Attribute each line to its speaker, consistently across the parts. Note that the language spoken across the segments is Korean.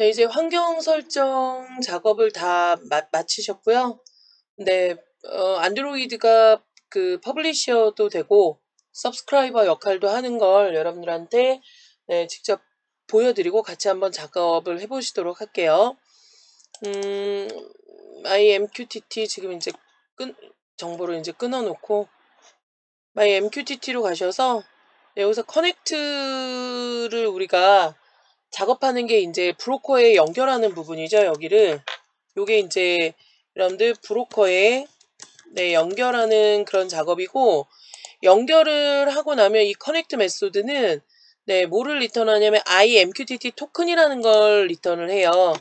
Speaker 1: 네, 이제 환경 설정 작업을 다 마, 마치셨고요. 네, 어, 안드로이드가 그 publisher도 되고 subscriber 역할도 하는 걸 여러분들한테 네, 직접 보여드리고 같이 한번 작업을 해보시도록 할게요. 음, MQTT 지금 이제 끈, 정보를 이제 끊어놓고 MQTT로 가셔서 네, 여기서 connect를 우리가 작업하는 게 이제 브로커에 연결하는 부분이죠. 여기를 요게 이제 여러분들 브로커에 네, 연결하는 그런 작업이고 연결을 하고 나면 이 connect 메소드는 네, 뭐를 리턴하냐면 IMQTT 토큰이라는 걸 리턴을 해요.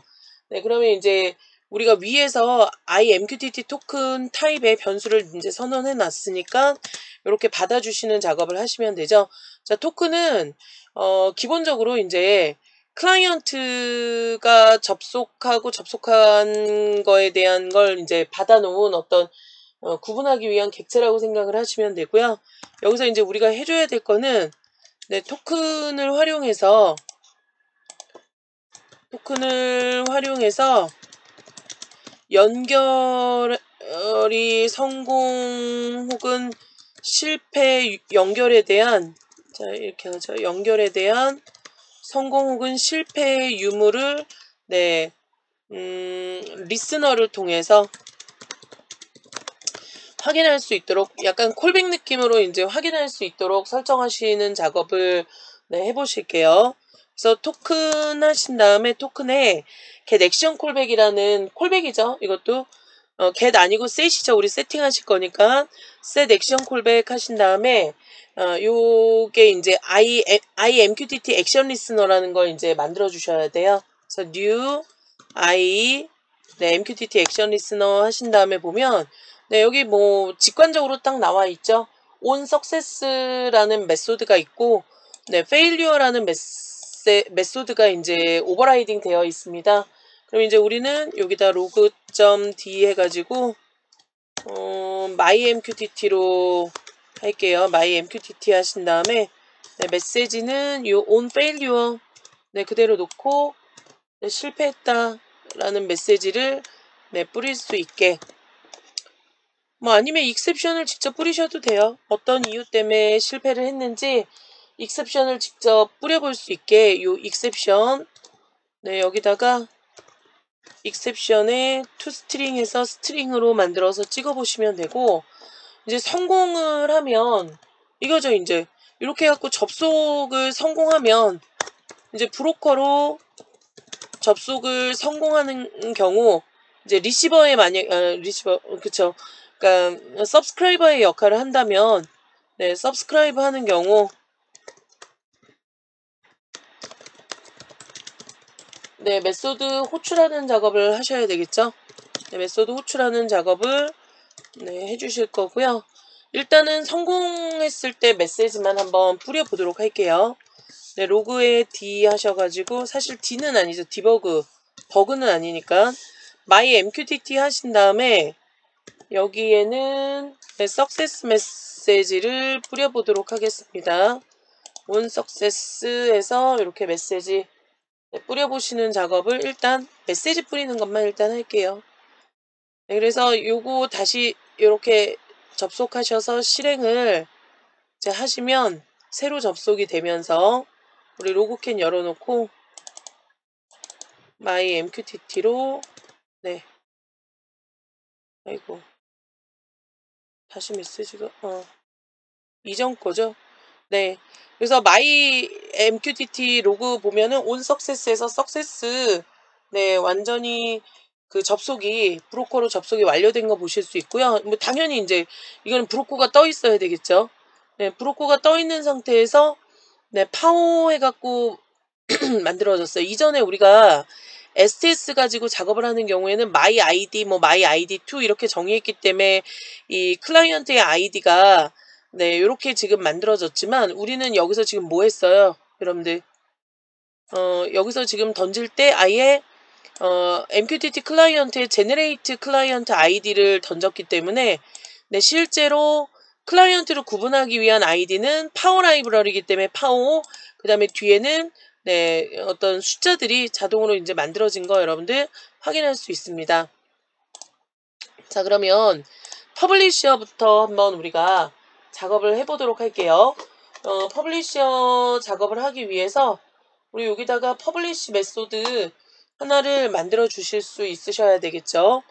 Speaker 1: 네, 그러면 이제 우리가 위에서 IMQTT 토큰 타입의 변수를 이제 선언해 놨으니까 이렇게 받아주시는 작업을 하시면 되죠. 자, 토큰은 어, 기본적으로 이제 클라이언트가 접속하고 접속한 거에 대한 걸 이제 받아놓은 어떤 어, 구분하기 위한 객체라고 생각을 하시면 되고요. 여기서 이제 우리가 해줘야 될 거는 네, 토큰을 활용해서 토큰을 활용해서 연결이 성공 혹은 실패 연결에 대한 자 이렇게 하죠. 연결에 대한 성공 혹은 실패 유무를 네 음, 리스너를 통해서 확인할 수 있도록 약간 콜백 느낌으로 이제 확인할 수 있도록 설정하시는 작업을 네, 해보실게요. 그래서 토큰 하신 다음에 토큰에 get 액션 콜백이라는 콜백이죠. 이것도 어, get 아니고 set이죠. 우리 세팅하실 거니까 set 액션 callback 하신 다음에 어, 요게 이제 I, IMQTT 액션 리스너라는 걸 이제 만들어 주셔야 돼요. 그래서 new I 네, MQTT 액션 listener 하신 다음에 보면 네, 여기 뭐 직관적으로 딱 나와 있죠. on success라는 메소드가 있고 네, failure라는 메세, 메소드가 이제 overriding 되어 있습니다. 그럼 이제 우리는 여기다 Log.d 해가지고 어, mymqtt로 할게요. mymqtt 하신 다음에 네, 메시지는 요 on failure 네, 그대로 놓고 네, 실패했다 라는 메시지를 네, 뿌릴 수 있게 뭐 아니면 exception을 직접 뿌리셔도 돼요. 어떤 이유 때문에 실패를 했는지 exception을 직접 뿌려볼 수 있게 요 exception 네 여기다가 exception에 toString해서 string으로 만들어서 찍어보시면 되고 이제 성공을 하면 이거죠 이제. 이렇게 해갖고 접속을 성공하면 이제 브로커로 접속을 성공하는 경우 이제 리시버에 만약 아, 리시버 그쵸. 그러니까 subscriber의 역할을 한다면 네, subscribe 하는 경우 네, 메소드 호출하는 작업을 하셔야 되겠죠. 네, 메소드 호출하는 작업을 네, 해주실 거고요. 일단은 성공했을 때 메시지만 한번 뿌려보도록 할게요. 네, 로그에 D 하셔가지고 사실 D는 아니죠. 디버그, 버그는 아니니까 my MQTT 하신 다음에 여기에는 네, 석세스 메시지를 뿌려보도록 하겠습니다. 온 석세스에서 이렇게 메시지 네, 뿌려보시는 작업을 일단 메시지 뿌리는 것만 일단 할게요. 네, 그래서 요거 다시 이렇게 접속하셔서 실행을 이제 하시면 새로 접속이 되면서 우리 로그캔 열어놓고 my mqtt로 네 아이고 다시 메시지가 어 이전 거죠. 네. 그래서 my MQTT 로그 보면은 on success에서 success 네 완전히 그 접속이 브로커로 접속이 완료된 거 보실 수 있고요. 뭐 당연히 이제 이거는 브로커가 떠 있어야 되겠죠. 네, 브로커가 떠 있는 상태에서 네 Paho 해갖고 만들어졌어요. 이전에 우리가 STS 가지고 작업을 하는 경우에는 my ID, 뭐 my ID2 이렇게 정의했기 때문에 이 클라이언트의 아이디가 네 이렇게 지금 만들어졌지만 우리는 여기서 지금 뭐 했어요, 여러분들? 어 여기서 지금 던질 때 아예 어, MQTT 클라이언트의 generate 클라이언트 아이디를 던졌기 때문에 네, 실제로 클라이언트를 구분하기 위한 아이디는 Paho 라이브러리이기 때문에 Paho 그 다음에 뒤에는 네, 어떤 숫자들이 자동으로 이제 만들어진 거 여러분들 확인할 수 있습니다. 자, 그러면 publisher부터 한번 우리가 작업을 해보도록 할게요. 어, publisher 작업을 하기 위해서 우리 여기다가 publish 메소드 하나를 만들어 주실 수 있으셔야 되겠죠.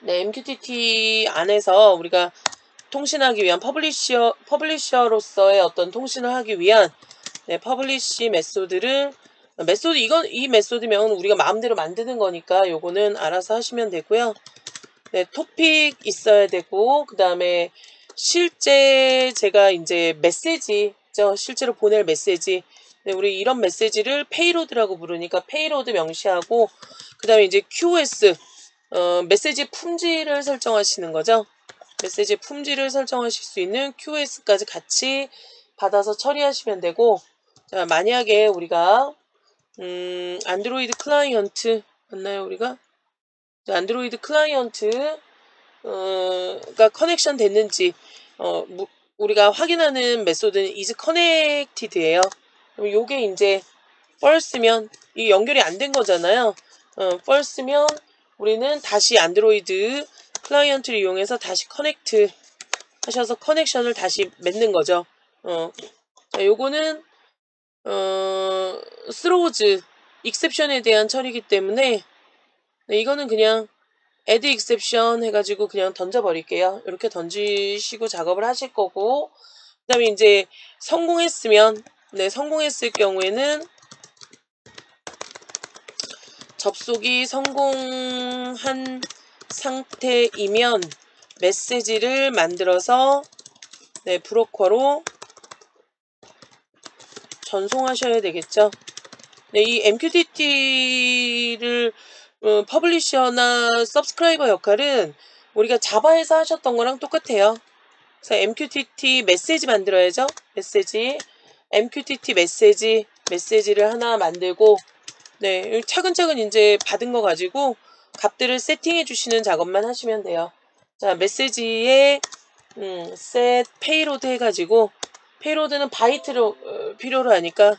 Speaker 1: 네, MQTT 안에서 우리가 통신하기 위한 publisher, publisher로서의 어떤 통신을 하기 위한 네, publish 메소드를 메소드 이건 이 메소드면 우리가 마음대로 만드는 거니까 요거는 알아서 하시면 되고요. 네, 토픽 있어야 되고 그 다음에 실제 제가 이제 메시지죠. 실제로 보낼 메시지. 네, 우리 이런 메시지를 payload라고 부르니까 payload 명시하고 그 다음에 이제 QoS 어, 메시지 품질을 설정하시는 거죠. 메시지 품질을 설정하실 수 있는 QoS까지 같이 받아서 처리하시면 되고 자, 만약에 우리가 음, 안드로이드 클라이언트 맞나요, 우리가? 안드로이드 클라이언트 어,가 connection 됐는지 어, 우리가 확인하는 메소드는 is connected예요. 요게 이제 false면 이 연결이 안 된 거잖아요. 어, false면 우리는 다시 안드로이드 클라이언트를 이용해서 다시 connect 하셔서 connection을 다시 맺는 거죠. 어, 자, 요거는 어, 스로우즈 익셉션에 대한 처리이기 때문에 네, 이거는 그냥 add exception 해가지고 그냥 던져버릴게요. 이렇게 던지시고 작업을 하실 거고 그 다음에 이제 성공했으면 네 성공했을 경우에는 접속이 성공한 상태이면 메시지를 만들어서 네, 브로커로 전송하셔야 되겠죠. 네, 이 MQTT를 어, publisher나 subscriber 역할은 우리가 자바에서 하셨던 거랑 똑같아요. 그래서 MQTT 메시지 만들어야죠. 메시지 MQTT 메시지 메시지를 하나 만들고 네, 차근차근 이제 받은 거 가지고 값들을 세팅해 주시는 작업만 하시면 돼요. 자, 메시지에 음, set payload 해가지고 payload는 바이트로 어, 필요로 하니까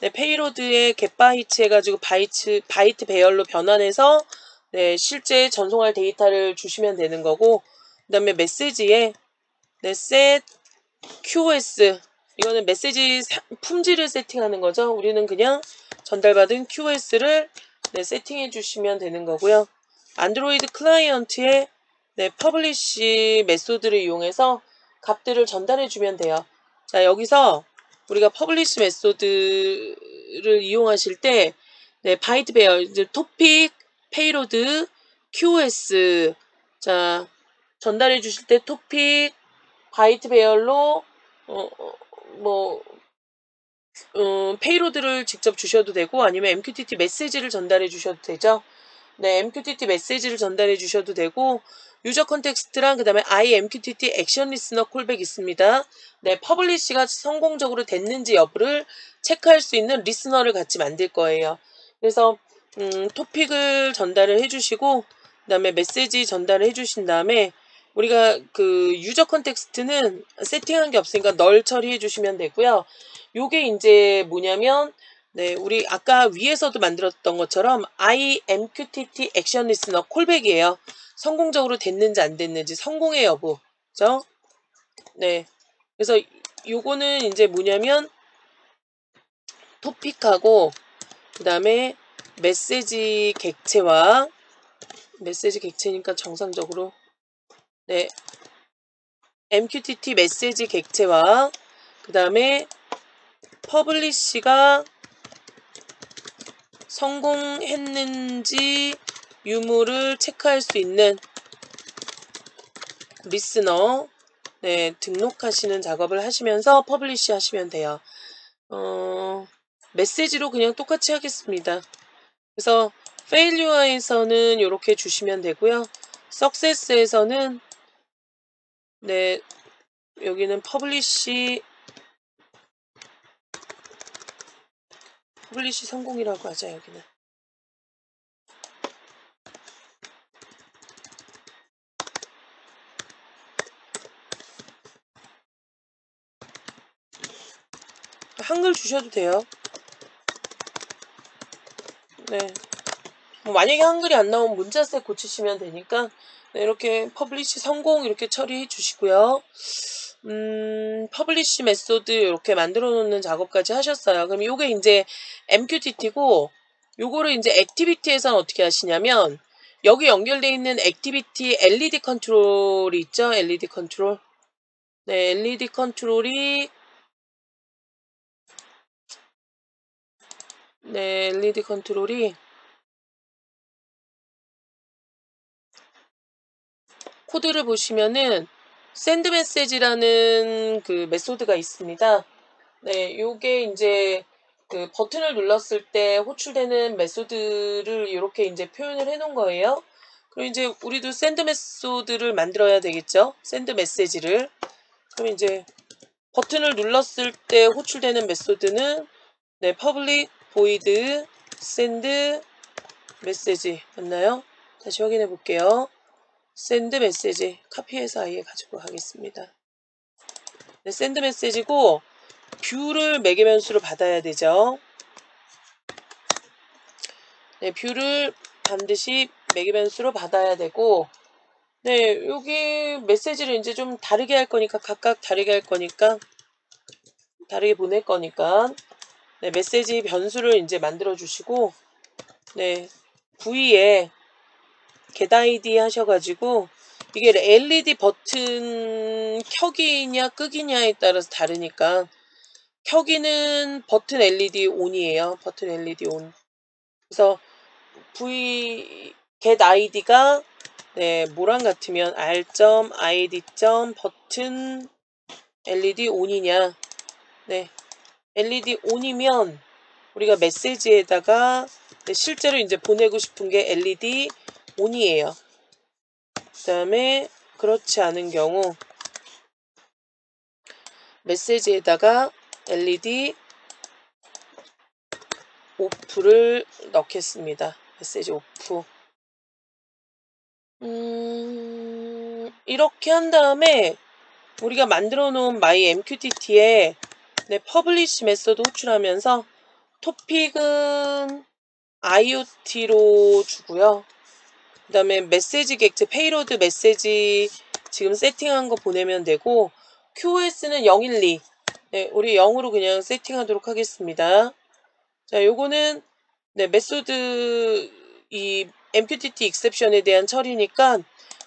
Speaker 1: 네, payload에 getByte 해가지고 바이트 바이트 배열로 변환해서 네, 실제 전송할 데이터를 주시면 되는 거고 그 다음에 메시지에 네, set QoS 이거는 메시지 품질을 세팅하는 거죠. 우리는 그냥 전달받은 QoS를 네, 세팅해 주시면 되는 거고요. 안드로이드 클라이언트에 네, publish 메소드를 이용해서 값들을 전달해 주면 돼요. 자, 여기서 우리가 publish 메소드를 이용하실 때 네, 바이트 배열, 이제 토픽, payload, QoS 자, 전달해 주실 때 토픽, 바이트 배열로 어, 어뭐 어, payload를 직접 주셔도 되고 아니면 MQTT 메시지를 전달해 주셔도 되죠. 네, MQTT 메시지를 전달해 주셔도 되고 user context랑 그 다음에 IMQTT action listener callback 있습니다. 네, publish가 성공적으로 됐는지 여부를 체크할 수 있는 listener를 같이 만들 거예요. 그래서 음, 토픽을 전달을 해주시고 그 다음에 메시지 전달을 해주신 다음에 우리가 그 user context는 세팅한 게 없으니까 null 처리해 주시면 되고요. 요게 이제 뭐냐면 네, 우리 아까 위에서도 만들었던 것처럼 IMQTT 액션 리스너 콜백이에요. 성공적으로 됐는지 안 됐는지 성공의 여부. 그죠? 네. 그래서 요거는 이제 뭐냐면 토픽하고 그 다음에 메시지 객체와 메시지 객체니까 정상적으로 네 MQTT 메시지 객체와 그 다음에 publish가 성공했는지 유무를 체크할 수 있는 listener 네, 등록하시는 작업을 하시면서 publish 하시면 돼요. 어, 메시지로 그냥 똑같이 하겠습니다. 그래서 failure에서는 이렇게 주시면 되고요. success에서는 네, 여기는 publish blish 성공이라고 하자 여기는. 한글 주셔도 돼요. 네. 뭐 만약에 한글이 안 나오면 문자색 고치시면 되니까 네, 이렇게 publish 성공 이렇게 처리해 주시고요. 음, publish 메소드 이렇게 만들어 놓는 작업까지 하셨어요. 그럼 이게 이제 MQTT고 요거를 이제 activity에서는 어떻게 하시냐면 여기 연결되어 있는 activity LED 컨트롤이 있죠? LED 컨트롤. 네, LED 컨트롤이 네, LED 컨트롤이 코드를 보시면은 send 메시지라는 그 메소드가 있습니다. 네, 요게 이제 그 버튼을 눌렀을 때 호출되는 메소드를 이렇게 이제 표현을 해 놓은 거예요. 그럼 이제 우리도 send 메소드를 만들어야 되겠죠? send 메시지를. 그럼 이제 버튼을 눌렀을 때 호출되는 메소드는 네, public void send 메시지 맞나요? 다시 확인해 볼게요. send 메시지 카피해서 아예 가지고 가겠습니다. 네, send 메시지고 view를 매개변수로 받아야 되죠. 네, view를 반드시 매개변수로 받아야 되고 네, 여기 메시지를 이제 좀 다르게 할 거니까 각각 다르게 할 거니까 다르게 보낼 거니까 네, 메시지 변수를 이제 만들어 주시고 네, V에 ID 하셔가지고 이게 LED 버튼 켜기냐 끄기냐에 따라서 다르니까 켜기는 버튼 LED ON이에요. 버튼 LED ON. 그래서 V get ID가 네, 뭐랑 같으면 r.id. 버튼 LED ON이냐. 네. LED ON이면 우리가 메시지에다가 네, 실제로 이제 보내고 싶은 게 LED ON이에요. 그 다음에 그렇지 않은 경우 메시지에다가 LED off를 넣겠습니다. 메시지 off. 음, 이렇게 한 다음에 우리가 만들어 놓은 my MQTT에 네, publish 메소드 호출하면서 토픽은 IoT로 주고요. 그 다음에 메시지 객체 payload 메시지 지금 세팅한 거 보내면 되고 QoS는 012 네, 우리 0으로 그냥 세팅하도록 하겠습니다. 자, 요거는 네, 메소드 이 MQTT exception에 대한 처리니까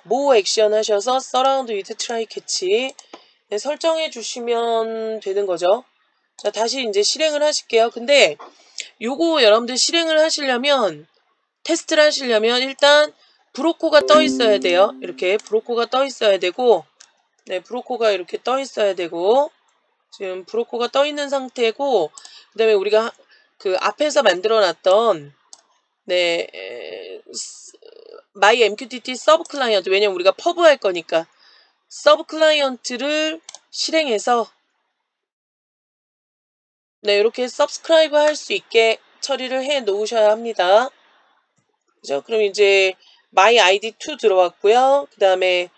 Speaker 1: more action 하셔서 surround with try catch 네, 설정해 주시면 되는 거죠. 자, 다시 이제 실행을 하실게요. 근데 요거 여러분들 실행을 하시려면 테스트를 하시려면 일단 브로커가 떠 있어야 돼요. 이렇게 브로커가 떠 있어야 되고 네, 브로커가 이렇게 떠 있어야 되고 지금 브로커가 떠 있는 상태고 그 다음에 우리가 그 앞에서 만들어 놨던 네 my MQTT sub 클라이언트 왜냐면 우리가 퍼브 할 거니까 sub 클라이언트를 실행해서 네 이렇게 subscribe 할 수 있게 처리를 해 놓으셔야 합니다. 그죠? 그럼 이제 my id 2 들어왔고요. 그 다음에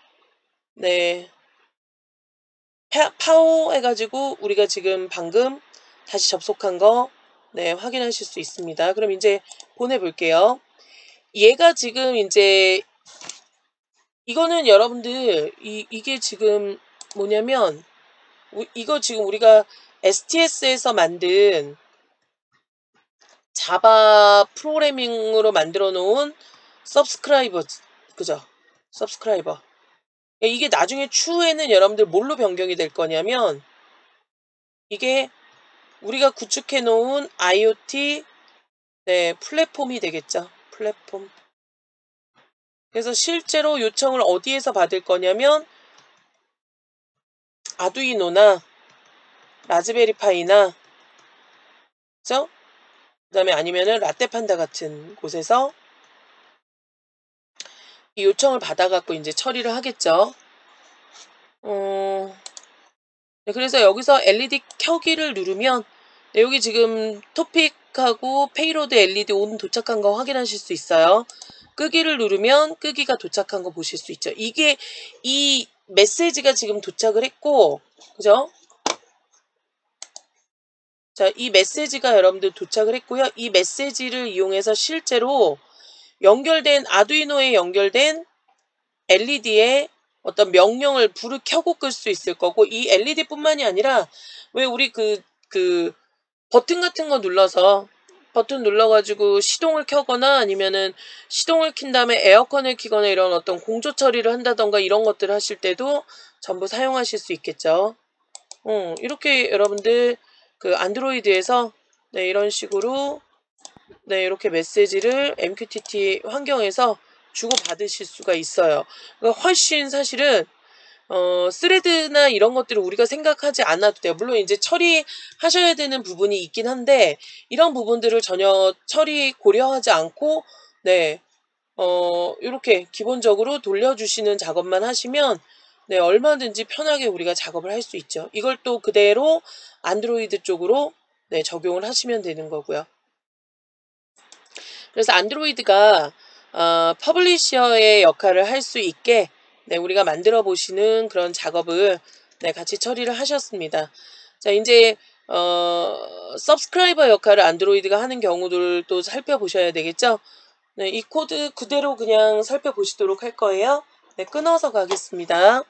Speaker 1: 네 파워 해가지고 우리가 지금 방금 다시 접속한 거 네, 확인하실 수 있습니다. 그럼 이제 보내볼게요. 얘가 지금 이제 이거는 여러분들 이, 이게 지금 뭐냐면 이거 지금 우리가 STS에서 만든 자바 프로그래밍으로 만들어 놓은 서브스크라이버 그죠? 서브스크라이버 이게 나중에 추후에는 여러분들 뭘로 변경이 될 거냐면 이게 우리가 구축해 놓은 IoT 네, 플랫폼이 되겠죠. 플랫폼. 그래서 실제로 요청을 어디에서 받을 거냐면 Arduino나 Raspberry Pi나 그죠? 그 다음에 아니면은 LattePanda 같은 곳에서 이 요청을 받아갖고 이제 처리를 하겠죠. 어, 네, 그래서 여기서 LED 켜기를 누르면 네, 여기 지금 토픽하고 페이로드 LED 온 도착한 거 확인하실 수 있어요. 끄기를 누르면 끄기가 도착한 거 보실 수 있죠. 이게 이 메시지가 지금 도착을 했고, 그죠? 자, 이 메시지가 여러분들 도착을 했고요. 이 메시지를 이용해서 실제로 연결된 아두이노에 연결된 LED에 어떤 명령을 불을 켜고 끌 수 있을 거고 이 LED뿐만이 아니라 왜 우리 그그 버튼 같은 거 눌러서 버튼 눌러가지고 시동을 켜거나 아니면은 시동을 킨 다음에 에어컨을 키거나 이런 어떤 공조 처리를 한다던가 이런 것들을 하실 때도 전부 사용하실 수 있겠죠. 어, 이렇게 여러분들 그 안드로이드에서 네, 이런 식으로 네, 이렇게 메시지를 MQTT 환경에서 주고받으실 수가 있어요. 그러니까 훨씬 사실은 어, 스레드나 이런 것들을 우리가 생각하지 않아도 돼요. 물론 이제 처리하셔야 되는 부분이 있긴 한데 이런 부분들을 전혀 처리 고려하지 않고 네, 어, 이렇게 기본적으로 돌려주시는 작업만 하시면 네, 얼마든지 편하게 우리가 작업을 할 수 있죠. 이걸 또 그대로 안드로이드 쪽으로 네, 적용을 하시면 되는 거고요. 그래서 안드로이드가 어, publisher의 역할을 할 수 있게 네, 우리가 만들어 보시는 그런 작업을 네, 같이 처리를 하셨습니다. 자, 이제 어, subscriber 역할을 안드로이드가 하는 경우들도 살펴보셔야 되겠죠? 네, 이 코드 그대로 그냥 살펴보시도록 할 거예요. 네, 끊어서 가겠습니다.